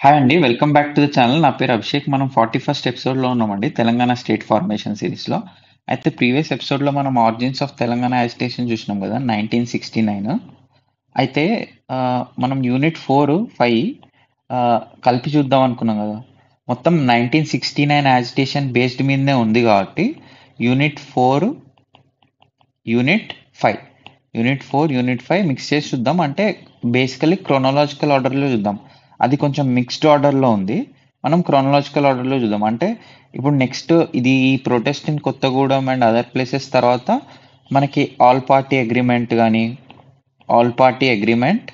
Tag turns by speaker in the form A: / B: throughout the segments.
A: Hi అండి. Welcome back to the channel. నా పేరు అభిషేక్. మనం 41st ఎపిసోడ్‌లో ఉన్నామండి. తెలంగాణ స్టేట్ ఫార్మేషన్ సిరీస్లో అయితే ప్రీవియస్ ఎపిసోడ్‌లో మనం ఆరిజిన్స్ ఆఫ్ తెలంగాణ యాజిటేషన్ చూసినాం కదా! 1969 అయితే మనం యూనిట్ ఫోర్ ఫైవ్ కలిపి చూద్దాం అనుకున్నాం కదా! మొత్తం 1969 యాజిటేషన్ బేస్డ్ మీదనే ఉంది కాబట్టి unit four unit five unit four unit five mix చేసి చూద్దాం. అంటే బేసికల్లీ క్రోనలాజికల్ ఆర్డర్‌లో చూద్దాం. అది కొంచెం మిక్స్డ్ ఆర్డర్‌లో ఉంది. మనం క్రోనలాజికల్ ఆర్డర్‌లో చూద్దాం. అంటే ఇప్పుడు నెక్స్ట్ ఇది protest in Kothagudem and other places తర్వాత మనకి ఆల్ పార్టీ అగ్రిమెంట్ కానీ all party agreement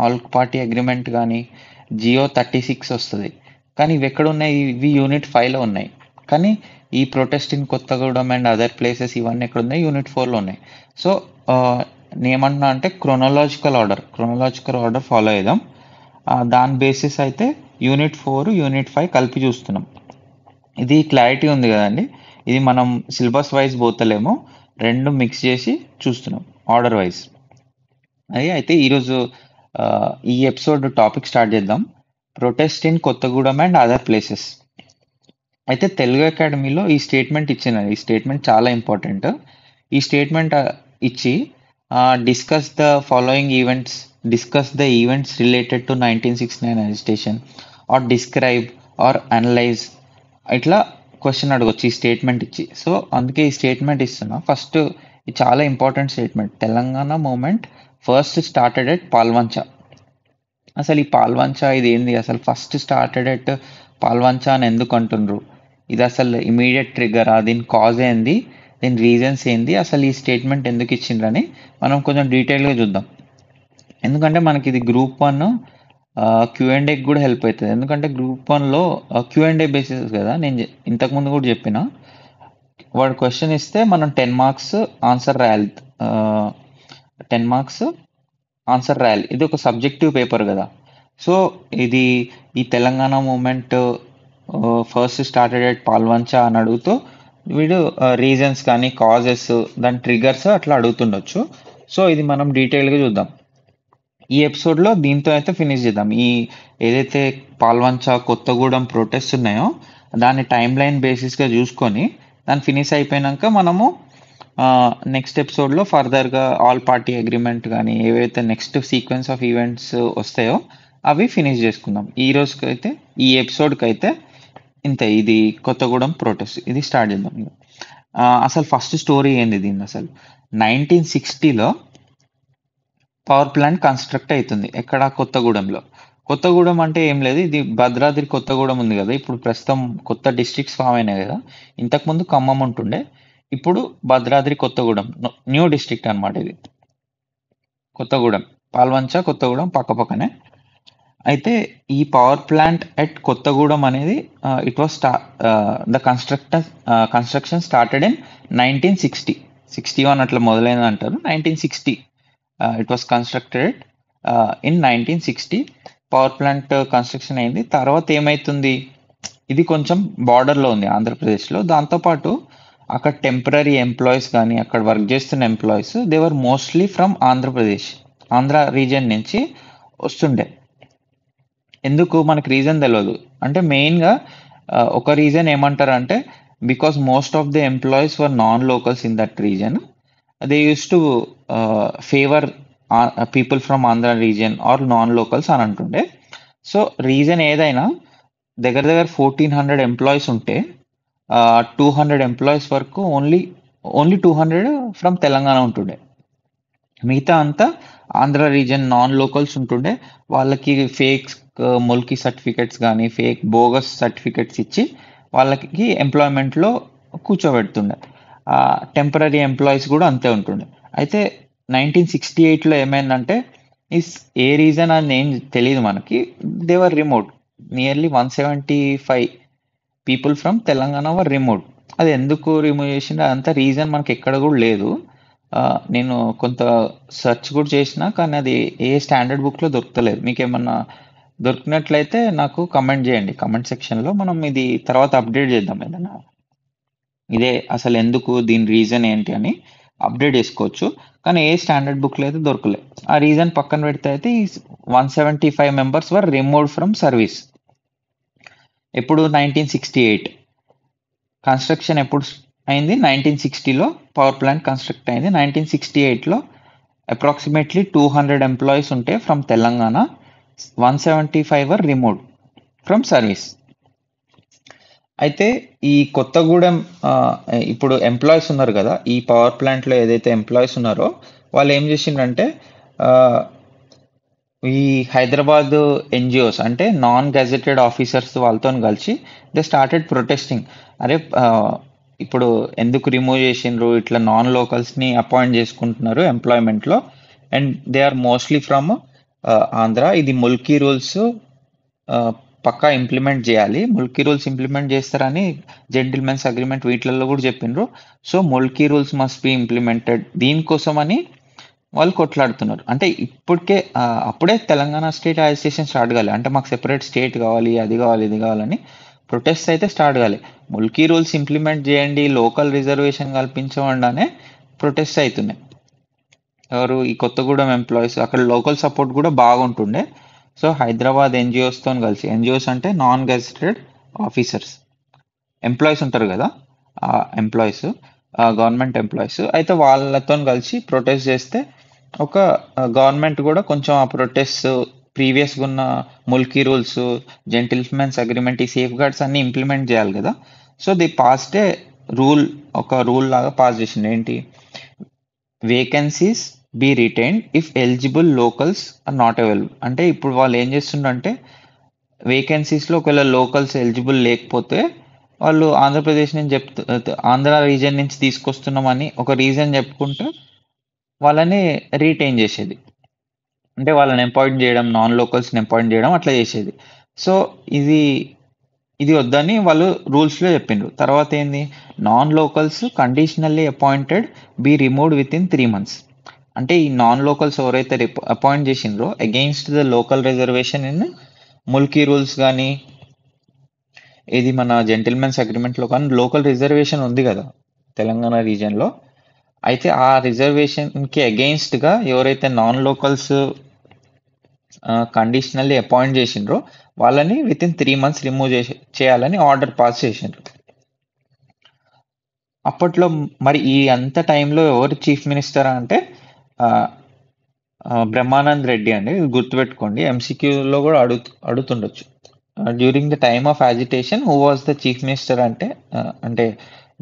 A: all party agreement కానీ జియో థర్టీ సిక్స్ వస్తుంది కానీ ఇవి ఎక్కడున్నాయి ఇవి యూనిట్ ఫైవ్లో ఉన్నాయి. కానీ ఈ protest in Kothagudem and other places ఇవన్నీ ఎక్కడున్నాయి? యూనిట్ ఫోర్లో ఉన్నాయి. సో, ఆహ్, uh, అంటే chronological order, chronological order follow అయిదాం. దాని బేసిస్ అయితే యూనిట్ ఫోర్ యూనిట్ ఫైవ్ కలిపి చూస్తున్నాం. ఇది క్లారిటీ ఉంది కదండి ఇది మనం సిలబస్ వైస్ పోతలేము. రెండు మిక్స్ చేసి చూస్తున్నాం ఆర్డర్ వైస్. అది అయితే ఈరోజు ఈ ఎపిసోడ్ టాపిక్ స్టార్ట్ చేద్దాం. Protest in Kothagudem and other places. అయితే తెలుగు అకాడమీలో ఈ స్టేట్మెంట్ ఇచ్చిన ఈ స్టేట్మెంట్ చాలా ఇంపార్టెంట్. ఈ స్టేట్మెంట్ ఇచ్చి discuss the following events discuss the events related to 1969 agitation or describe or analyse ఇట్లా క్వశ్చన్ అడగొచ్చు ఈ స్టేట్మెంట్ ఇచ్చి. సో, అందుకే ఈ స్టేట్మెంట్ ఇస్తున్నా. ఫస్ట్ చాలా important statement. Telangana movement first started at Palvancha. అసలు ఈ పాల్వంచ ఏంది అసలు ఫస్ట్ స్టార్టెడ్ ఎట్ పాల్వంచ అని ఎందుకు అంటుండ్రు? ఇది అసలు ఇమీడియట్ ట్రిగ్గరా? దీని కాజ్ ఏంది? దీని రీజన్స్ ఏంది? అసలు ఈ స్టేట్మెంట్ ఎందుకు ఇచ్చిండ్రని మనం కొంచెం డీటెయిల్‌గా చూద్దాం. ఎందుకంటే మనకి ఇది గ్రూప్ 1 ఆహ్, క్యూ అండ్ ఏకి కూడా హెల్ప్ అవుతుంది ఎందుకంటే గ్రూప్ వన్లో క్యూ అండ్ ఏ బేసిస్ కదా! నేను ఇంతకుముందు కూడా చెప్పిన. వాడు క్వశ్చన్ ఇస్తే మనం 10 మార్క్స్ ఆన్సర్ రాయాలి. టెన్ మార్క్స్ ఆన్సర్ రాయాలి. ఇది ఒక సబ్జెక్టివ్ పేపర్ కదా! సో, ఇది ఈ Telangana movement first started at Palvancha అని అడుగుతూ వీడు రీజన్స్ కానీ, కాజెస్ దాని ట్రిగర్స్ అట్లా అడుగుతుండొచ్చు. సో, ఇది మనం డీటెయిల్‌గా చూద్దాం. ఈ ఎపిసోడ్‌లో దీంతో అయితే ఫినిష్ చేద్దాం. ఈ ఏదైతే పాల్వంచ, కొత్తగూడెం ప్రొటెస్ట్ ఉన్నాయో దాన్ని లైన్ బేసిస్‌గా చూసుకొని దాన్ని ఫినిష్ అయిపోయాక మనము నెక్స్ట్ ఎపిసోడ్‌లో ఫర్దర్‌గా ఆల్ పార్టీ అగ్రిమెంట్ కానీ ఏవైతే నెక్స్ట్ సీక్వెన్స్ ఆఫ్ ఈవెంట్స్ వస్తాయో అవి ఫినిష్ చేసుకుందాం. ఈ అయితే ఈ ఎపిసోడ్కి అయితే ఇంతే. ఇది కొత్తగూడెం ప్రొటెస్ట్. ఇది స్టార్ట్ చేద్దాం అసలు ఫస్ట్ స్టోరీ ఏంది దీనిదసలు? 1960లో పవర్ ప్లాంట్ కన్‌స్ట్రక్ట్ అవుతుంది ఎక్కడ? కొత్తగూడెంలో. కొత్తగూడెం అంటే ఏం లేదు. ఇది భద్రాద్రి కొత్తగూడెం ఉంది కదా! ఇప్పుడు ప్రస్తుతం కొత్త డిస్ట్రిక్ట్స్ ఫామ్ అయినాయి కదా! ఇంతకుముందు ఖమ్మం ఉంటుండే. ఇప్పుడు భద్రాద్రి కొత్తగూడెం. న్యూ డిస్ట్రిక్ట్ అనమాట ఇది. కొత్తగూడెం. పాల్వంచ, కొత్తగూడెం పక్కపక్కనే. అయితే ఈ పవర్ ప్లాంట్ ఎట్ కొత్తగూడెం అనేది ఇట్ వాస్ స్టా the construct construction started in 1960. 61 అట్లా మొదలైందంటారు. 1960 ఆహ్, it was constructed in nineteen sixty power plant construction అయింది. తర్వాత ఏమైతుంది? ఇది కొంచెం బార్డర్లో ఉంది ఆంధ్రప్రదేశ్‌లో. దాంతో పాటు అక్కడ టెంపరరీ ఎంప్లాయీస్ కానీ అక్కడ వర్క్ చేస్తున్న employees they were mostly from Andhra Pradesh. Andhra region నుంచి వస్తుండే. ఎందుకు? మనకు రీజన్ తెలియదు అంటే మెయిన్‌గా uh, ఒక రీజన్ ఏమంటారంటే because most of the employees were non locals in that region they use to favour people from Andhra region or non locals అని అంటుండే. సో, రీజన్ ఏదైనా దగ్గర దగ్గర 1400 ఎంప్లాయీస్ ఉంటే టూ హండ్రెడ్ ఎంప్లాయీస్ వరకు ఓన్లీ, ఓన్లీ 200 ఫ్రమ్ తెలంగాణ ఉంటుండే. మిగతా అంతా ఆంధ్ర రీజియన్ నాన్ లోకల్స్ ఉంటుండే. వాళ్ళకి ఫేక్ మొల్కి సర్టిఫికేట్స్ కానీ ఫేక్ బోగస్ సర్టిఫికేట్స్ ఇచ్చి వాళ్ళకి ఎంప్లాయ్‌మెంట్‌లో కూర్చోబెడుతుండే. టెంపరీ టెంపరరీ ఎంప్లాయీస్ కూడా అంతే ఉంటుండే. అయితే 1968లో ఏమైందంటే ఇస్ ఏ రీజన్ అని ఏం తెలియదు మనకి. They were one nearly 175 people from Telangana were removed అది ఎందుకు రిమూవ్ చేసిండ్రు అంత రీజన్ మనకి ఎక్కడ కూడా లేదు. నేను కొంత సెర్చ్ కూడా చేసినా కానీ అది ఏ స్టాండర్డ్ బుక్‌లో దొరకలేదు మీకు ఏమన్నా దొరికినట్లయితే నాకు కమెంట్ చేయండి. కమెంట్ సెక్షన్‌లో మనం ఇది తర్వాత అప్డేట్ చేద్దాం ఏదన్నా. ఇదే అసలు ఎందుకు? దీని రీజన్ ఏంటి? అని అప్డేట్ చేసుకోవచ్చు. కానీ ఏ స్టాండర్డ్ బుక్‌లో అయితే దొరకలే. ఆ రీజన్ పక్కన పెడితే అయితే one seventy five members were removed from service. ఎప్పుడు నైన్టీన్ సిక్స్టీ ఎయిట్ కన్స్ట్రక్షన్ ఎప్పుడు అయింది నైన్టీన్ సిక్స్టీలో పవర్ ప్లాంట్ కన్స్ట్రక్ట్ అయింది నైన్టీన్ సిక్స్టీ ఎయిట్లో అప్రాక్సిమేట్లీ టూ హండ్రెడ్ ఎంప్లాయీస్ ఉంటే from Telangana one seventy five were removed from service అయితే ఈ కొత్తగూడెం ఇప్పుడు ఎంప్లాయీస్ ఉన్నారు కదా ఈ పవర్ ప్లాంట్లో ఏదైతే ఎంప్లాయీస్ ఉన్నారో వాళ్ళు ఏం చేసిండ్రంటే ఈ హైదరాబాద్ ఎన్జిఓస్ అంటే నాన్ గెజెటెడ్ ఆఫీసర్స్ వాళ్ళతో కలిసి దే స్టార్టెడ్ ప్రొటెస్టింగ్ అరే ఇప్పుడు ఎందుకు రిమూవ్ చేసిండ్రు? ఇట్లా నాన్ లోకల్స్ని అపాయింట్ చేసుకుంటున్నారు ఎంప్లాయ్మెంట్లో and they are mostly from Andhra. ఇది ముల్కీ రూల్స్ పక్కా ఇంప్లిమెంట్ చేయాలి. ముల్కీ రూల్స్ ఇంప్లిమెంట్ చేస్తారని జెంటిల్మెన్స్ అగ్రిమెంట్ వీటిలలో కూడా చెప్పిండ్రు so Mulki rules must be implemented దీనికోసం అని వాళ్ళు కొట్లాడుతున్నారు. అంటే ఇప్పటికే అప్పుడే తెలంగాణ స్టేట్ అసోసియేషన్ స్టార్ట్ కాలే. అంటే మాకు సెపరేట్ స్టేట్ కావాలి అది కావాలి ఇది కావాలని ప్రొటెస్ట్ అయితే స్టార్ట్ కాలే. ముల్కీ రూల్స్ ఇంప్లిమెంట్ చేయండి లోకల్ రిజర్వేషన్ కల్పించకుండానే ప్రొటెస్ట్ అవుతున్నాయి ఎవరు ఈ కొత్తగూడెం ఎంప్లాయీస్ అక్కడ లోకల్ సపోర్ట్ కూడా బాగుంటుండే. సో హైదరాబాద్ ఎన్జిఓస్తో కలిసి ఎన్జిఓస్ అంటే నాన్ గెజిటెడ్ ఆఫీసర్స్ ఎంప్లాయీస్ ఉంటారు కదా ఆ ఎంప్లాయీస్ గవర్నమెంట్ ఎంప్లాయీస్ అయితే వాళ్ళతో కలిసి ప్రొటెస్ట్ చేస్తే ఒక గవర్నమెంట్ కూడా కొంచెం ఆ ప్రొటెస్ట్ ప్రీవియస్గా ఉన్న ముల్కీ రూల్స్ జెంటిల్మెన్స్ అగ్రిమెంట్ ఈ సేఫ్ గార్డ్స్ అన్ని ఇంప్లిమెంట్ చేయాలి కదా. సో ది పాస్టే రూల్ ఒక రూల్ లాగా పాస్ చేసింది ఏంటి? Vacancies be retained if eligible locals are not available అంటే ఇప్పుడు వాళ్ళు ఏం చేస్తుండంటే వేకెన్సీస్లో ఒకవేళ లోకల్స్ ఎలిజిబుల్ లేకపోతే వాళ్ళు ఆంధ్రప్రదేశ్ నుంచి చెప్తూ ఆంధ్ర రీజన్ నుంచి తీసుకొస్తున్నామని ఒక రీజన్ చెప్పుకుంటూ వాళ్ళని రీటైన్ చేసేది. అంటే వాళ్ళని ఎంపాయింట్ చేయడం నాన్ లోకల్స్ని ఎంపాయింట్ చేయడం అట్లా చేసేది. సో ఇది ఇది వద్దని వాళ్ళు రూల్స్లో చెప్పిండ్రు. తర్వాత ఏంది? Non locals conditionally appointed be removed within three months అంటే ఈ నాన్ లోకల్స్ ఎవరైతే appoint చేసిండ్రో against the local reservation in Mulki rules కానీ ఇది మన జెంటిల్మెన్స్ అగ్రిమెంట్లో కానీ లోకల్ రిజర్వేషన్ ఉంది కదా తెలంగాణ రీజియన్లో అయితే ఆ రిజర్వేషన్కి అగెయిన్స్ట్గా ఎవరైతే నాన్ లోకల్స్ కండిషనల్లీ అపాయింట్ చేసిండ్రో వాళ్ళని within three months remove చేసి చేయాలని ఆర్డర్ పాస్ చేసిండ్రు. అప్పట్లో మరి ఈ అంత టైంలో ఎవరు చీఫ్ మినిస్టర్ అంటే బ్రహ్మానంద్ రెడ్డి అండి. ఇది గుర్తుపెట్టుకోండి. ఎంసీక్యూలో కూడా అడు అడుగుతుండొచ్చు. During the time of agitation who was the chief minister అంటే అంటే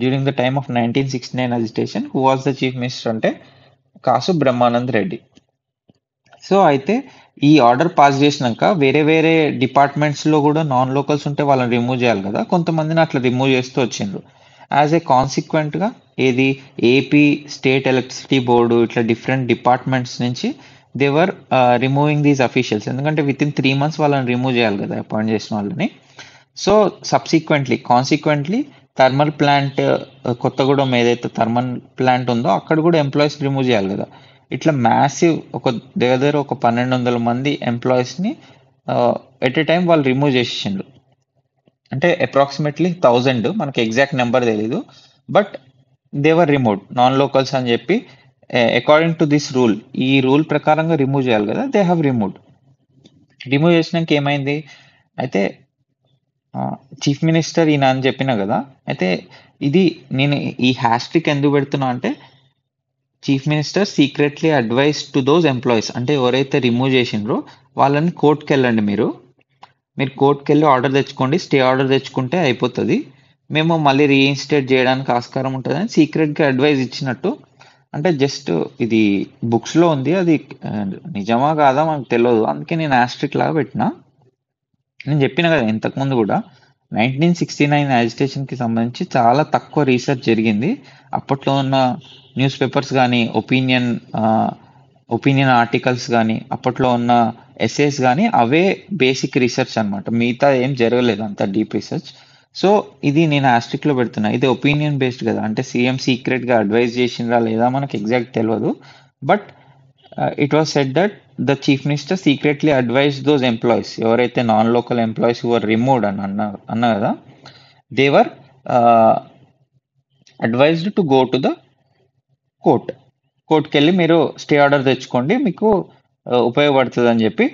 A: during the time of nineteen sixty nine agitation who was the chief minister అంటే కాసు బ్రహ్మానంద్ రెడ్డి. సో అయితే ఈ ఆర్డర్ పాస్ చేసినాక వేరే వేరే డిపార్ట్మెంట్స్లో కూడా నాన్ లోకల్స్ ఉంటే వాళ్ళని రిమూవ్ చేయాలి కదా. కొంతమందిని అట్లా రిమూవ్ చేస్తూ వచ్చిండ్రు. యాజ్ ఏ కాన్సిక్వెంట్గా ఏది ఏపీ స్టేట్ ఎలక్ట్రిసిటీ బోర్డు ఇట్లా డిఫరెంట్ డిపార్ట్మెంట్స్ నుంచి they were removing these officials ఎందుకంటే విత్ ఇన్ త్రీ మంత్స్ వాళ్ళని రిమూవ్ చేయాలి కదా అపాయింట్ చేసిన వాళ్ళని. So subsequently consequently thermal plant Kothagudem ఏదైతే థర్మల్ ప్లాంట్ ఉందో అక్కడ కూడా ఎంప్లాయీస్ రిమూవ్ చేయాలి కదా. ఇట్లా మ్యాసివ్ ఒక దగ్గర దగ్గర ఒక పన్నెండు వందల మంది ఎంప్లాయీస్ని ఎట్ ఏ టైం వాళ్ళు రిమూవ్ చేసేసిండ్రు. అంటే అప్రాక్సిమేట్లీ థౌజండ్ మనకి ఎగ్జాక్ట్ నెంబర్ తెలీదు. But they were remove non locals అని చెప్పి అకార్డింగ్ టు దిస్ రూల్ ఈ రూల్ ప్రకారంగా రిమూవ్ చేయాలి కదా దే హ్యావ్ రిమూవ్డ్ రిమూవ్ చేసినాక ఏమైంది? అయితే చీఫ్ మినిస్టర్ ఈయన అని చెప్పిన కదా అయితే ఇది నేను ఈ హ్యాస్ట్రిక్ ఎందుకు పెడుతున్నా అంటే chief minister secretly advise to those employees అంటే ఎవరైతే రిమూవ్ చేసిండ్రో వాళ్ళని కోర్టుకి వెళ్ళండి మీరు. మీరు కోర్టుకి వెళ్ళి ఆర్డర్ తెచ్చుకోండి స్టే ఆర్డర్ తెచ్చుకుంటే అయిపోతుంది. మేము మళ్ళీ రీఇన్స్టేట్ చేయడానికి ఆస్కారం ఉంటుందని సీక్రెట్గా అడ్వైస్ ఇచ్చినట్టు. అంటే జస్ట్ ఇది బుక్స్లో ఉంది అది నిజమా కాదా మనకు తెలియదు అందుకే నేను ఆస్ట్రిక్ లాగా పెట్టిన. నేను చెప్పిన కదా ఇంతకుముందు కూడా నైన్టీన్ సిక్స్టీ నైన్ యాజిటేషన్కి సంబంధించి చాలా తక్కువ రీసెర్చ్ జరిగింది. అప్పట్లో ఉన్న న్యూస్ పేపర్స్ కానీ ఒపీనియన్ ఒపీనియన్ ఆర్టికల్స్ కానీ అప్పట్లో ఉన్న ఎస్ఏస్ కానీ అవే బేసిక్ రీసెర్చ్ అనమాట మిగతా ఏం జరగలేదు అంత డీప్ రీసెర్చ్ సో ఇది నేను ఆస్ట్రిక్లో పెడుతున్నా. ఇది ఒపీనియన్ బేస్డ్ కదా. అంటే సీఎం సీక్రెట్గా అడ్వైజ్ చేసిండ్రా లేదా మనకు ఎగ్జాక్ట్ తెలియదు but it was said that the chief minister secretly advise those employees ఎవరైతే non local employees were removed అని అన్న అన్న కదా they were advised to go to the court కోర్టుకి వెళ్ళి మీరు స్టే ఆర్డర్ తెచ్చుకోండి మీకు ఉపయోగపడుతుంది అని చెప్పి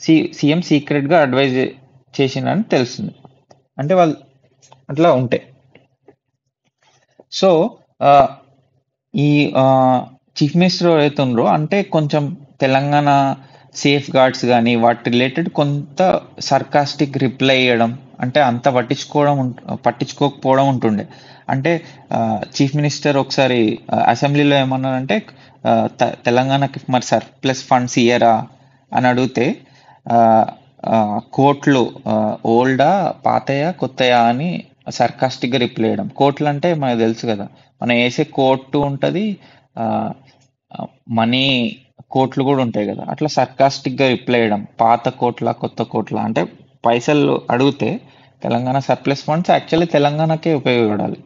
A: సి సీఎం సీక్రెట్గా అడ్వైజ్ చేసిందని తెలుస్తుంది. అంటే వాళ్ళు అట్లా ఉంటాయి సో ఈ చీఫ్ మినిస్టర్ ఎవరైతే ఉన్నారో అంటే కొంచెం తెలంగాణ సేఫ్ గార్డ్స్ కానీ వాటి రిలేటెడ్ కొంత సర్కాస్టిక్ రిప్లై ఇవ్వడం అంటే అంత పట్టించుకోవడం పట్టించుకోకపోవడం ఉంటుండే. అంటే చీఫ్ మినిస్టర్ ఒకసారి అసెంబ్లీలో ఏమన్నారంటే తెలంగాణకి మరి సర్ప్లస్ ఫండ్స్ ఇయ్యరా అని అడిగితే కోట్లు ఓల్డా పాతయా కొత్తయా అని సర్కాస్టిక్గా రిప్లై చేయడం కోట్లు అంటే మనకు తెలుసు కదా మనం వేసే కోర్టు ఉంటుంది మనీ కోట్లు కూడా ఉంటాయి కదా అట్లా సర్కాస్టిక్గా రిప్లై చేయడం పాత కోట్ల కొత్త కోట్ల అంటే పైసలు అడిగితే తెలంగాణ సర్ప్లస్ ఫండ్స్ యాక్చువల్లీ తెలంగాణకే ఉపయోగపడాలి.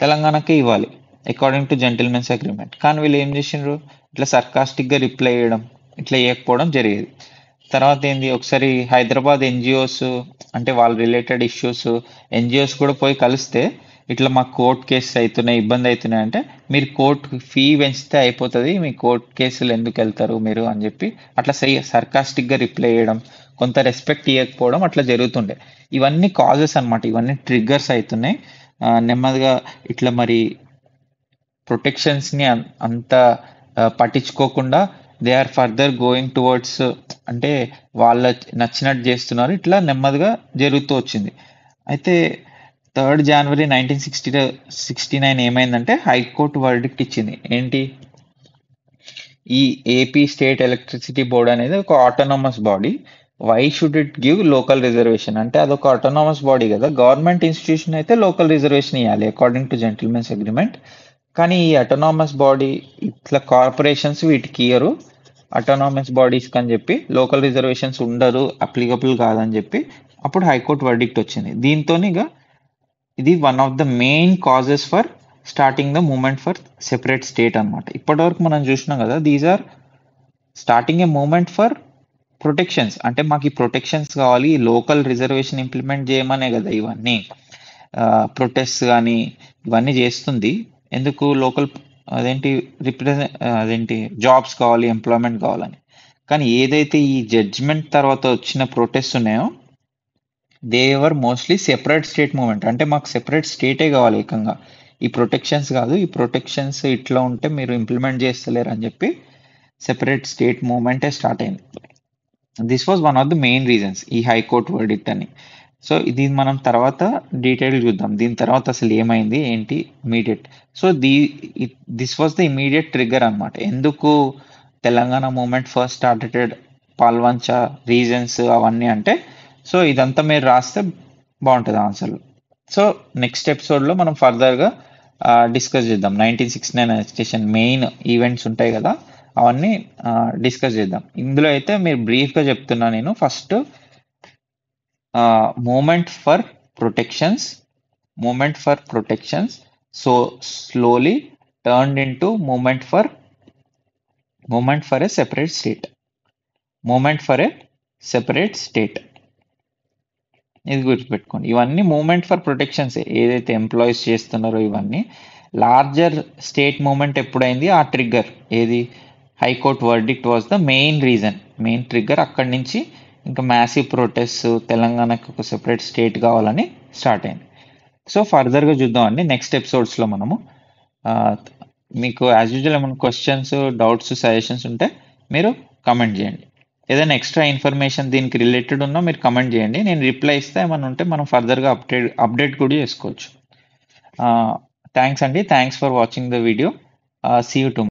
A: తెలంగాణకే ఇవ్వాలి అకార్డింగ్ టు జెంటిల్మెన్స్ అగ్రిమెంట్ కానీ వీళ్ళు ఏం చేసిండ్రు? ఇట్లా సర్కాస్టిక్గా రిప్లై చేయడం ఇట్లా ఇవ్వకపోవడం జరిగేది. తర్వాత ఏంది? ఒకసారి హైదరాబాద్ ఎన్జిఓస్ అంటే వాళ్ళ రిలేటెడ్ ఇష్యూస్ ఎన్జిఓస్ కూడా పోయి కలిస్తే ఇట్లా మాకు కోర్ట్ కేసెస్ అవుతున్నాయి ఇబ్బంది అవుతున్నాయి అంటే మీరు కోర్ట్ ఫీ పెంచితే అయిపోతుంది మీ కోర్ట్ కేసులు ఎందుకు వెళ్తారు మీరు అని చెప్పి అట్లా సై సర్కాస్టిక్గా రిప్లై చేయడం కొంత రెస్పెక్ట్ ఇవ్వకపోవడం అట్లా జరుగుతుండే. ఇవన్నీ కాజెస్ అనమాట ఇవన్నీ ట్రిగ్గర్స్ అవుతున్నాయి నెమ్మదిగా ఇట్లా మరి ప్రొటెక్షన్స్ని అంత పట్టించుకోకుండా they are further going towards అంటే వాళ్ళ నచ్చినట్టు చేస్తున్నారు. ఇట్లా నెమ్మదిగా జరుగుతూ వచ్చింది. అయితే third January nineteen sixty sixty nine ఏమైందంటే హైకోర్టు వర్డిక్ట్ ఇచ్చింది. ఏంటి? ఈ ఏపీ స్టేట్ ఎలక్ట్రిసిటీ బోర్డ్ అనేది ఒక autonomous body why should it give local reservation అంటే అదొక ఆటోనామస్ బాడీ కదా. గవర్నమెంట్ ఇన్స్టిట్యూషన్ అయితే లోకల్ రిజర్వేషన్ ఇవ్వాలి అకార్డింగ్ టు జెంటిల్మెన్స్ అగ్రిమెంట్ కానీ ఈ అటోనామస్ బాడీ ఇట్లా కార్పొరేషన్స్ వీటికి ఇయ్యరు. అటోనామస్ బాడీస్ అని చెప్పి లోకల్ రిజర్వేషన్స్ ఉండరు అప్లికబుల్ కాదని చెప్పి అప్పుడు హైకోర్టు వర్డిక్ట్ వచ్చింది. దీంతో ఇక ఇది one of the main causes for starting the movement for separate state అనమాట ఇప్పటివరకు మనం చూసినాం కదా these are starting a movement for protections అంటే మాకు ఈ ప్రొటెక్షన్స్ కావాలి లోకల్ రిజర్వేషన్ ఇంప్లిమెంట్ చేయమనే కదా ఇవన్నీ. ప్రొటెస్ట్ కానీ ఇవన్నీ చేస్తుంది. ఎందుకు లోకల్ అదేంటి రిప్రజెంట్ అదేంటి జాబ్స్ కావాలి ఎంప్లాయ్మెంట్ కావాలని. కానీ ఏదైతే ఈ జడ్జ్మెంట్ తర్వాత వచ్చిన ప్రొటెస్ట్ ఉన్నాయో they were mostly separate state movement అంటే మాకు సెపరేట్ స్టేటే కావాలి ఏకంగా. ఈ ప్రొటెక్షన్స్ కాదు ఈ ప్రొటెక్షన్స్ ఇట్లా ఉంటే మీరు ఇంప్లిమెంట్ చేస్తలేరు అని చెప్పి సెపరేట్ స్టేట్ మూమెంటే స్టార్ట్ అయింది. This was one of the main reasons ఈ హైకోర్టు వర్డిక్ట్ అని. సో ఇది మనం తర్వాత డీటెయిల్ చూద్దాం. దీని తర్వాత అసలు ఏమైంది? ఏంటి? Immediate so the this was the immediate trigger అనమాట ఎందుకు Telangana movement first started Palvancha reasons అవన్నీ అంటే సో ఇదంతా మీరు రాస్తే బాగుంటుంది ఆన్సర్లు సో నెక్స్ట్ ఎపిసోడ్లో మనం ఫర్దర్గా డిస్కస్ చేద్దాం. Nineteen sixty nine station main events ఉంటాయి కదా అవన్నీ డిస్కస్ చేద్దాం. ఇందులో అయితే మీరు బ్రీఫ్గా చెప్తున్నా నేను. First movement for protections movement for protections so slowly turned into movement for movement for a separate state movement for a separate state ఇది గుర్తుపెట్టుకోండి. ఇవన్నీ మూమెంట్ ఫర్ ప్రొటెక్షన్స్ ఏదైతే ఎంప్లాయీస్ చేస్తున్నారో ఇవన్నీ లార్జర్ స్టేట్ మూమెంట్ ఎప్పుడైంది? ఆ ట్రిగ్గర్ ఏది? High court verdict was the main reason main trigger అక్కడి నుంచి ఇంకా మ్యాసివ్ ప్రొటెస్ట్ తెలంగాణకి ఒక సెపరేట్ స్టేట్ కావాలని స్టార్ట్ అయింది. సో ఫర్దర్గా చూద్దామండి నెక్స్ట్ ఎపిసోడ్స్లో మనము మీకు యాజ్ యూజువల్ ఏమైనా క్వశ్చన్స్ డౌట్స్ సజెషన్స్ ఉంటే మీరు కమెంట్ చేయండి. ఏదైనా ఎక్స్ట్రా ఇన్ఫర్మేషన్ దీనికి రిలేటెడ్ ఉన్నా మీరు కమెంట్ చేయండి. నేను రిప్లై ఇస్తే ఏమైనా ఉంటే మనం ఫర్దర్గా అప్డేట్ అప్డేట్ కూడా చేసుకోవచ్చు. థ్యాంక్స్ అండి. Thanks for watching the video see you to